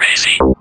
crazy.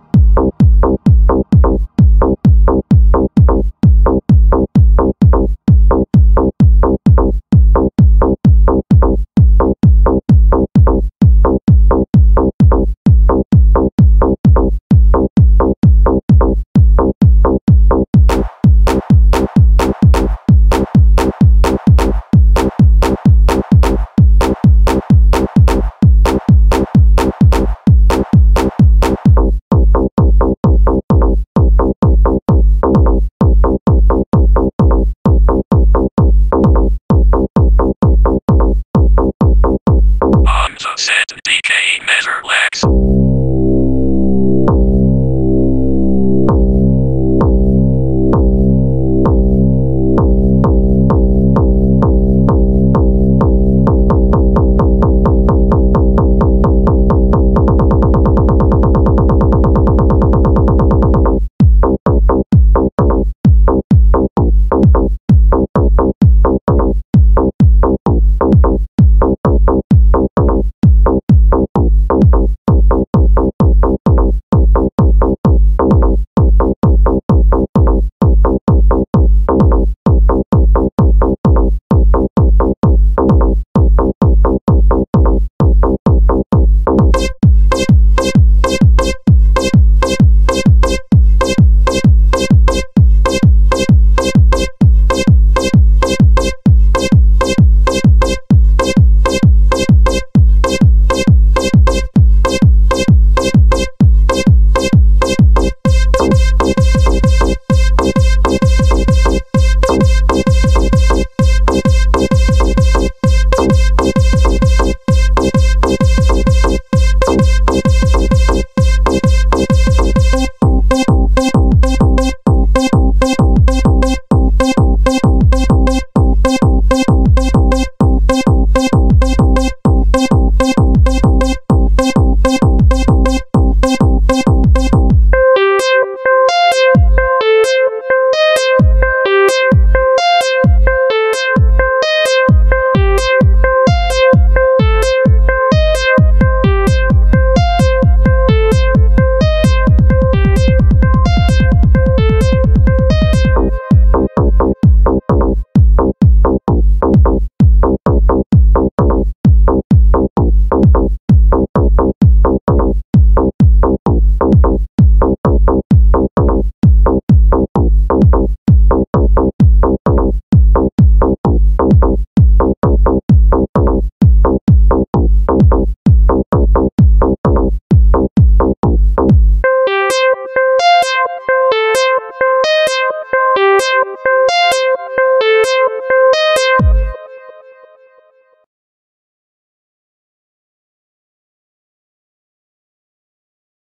you.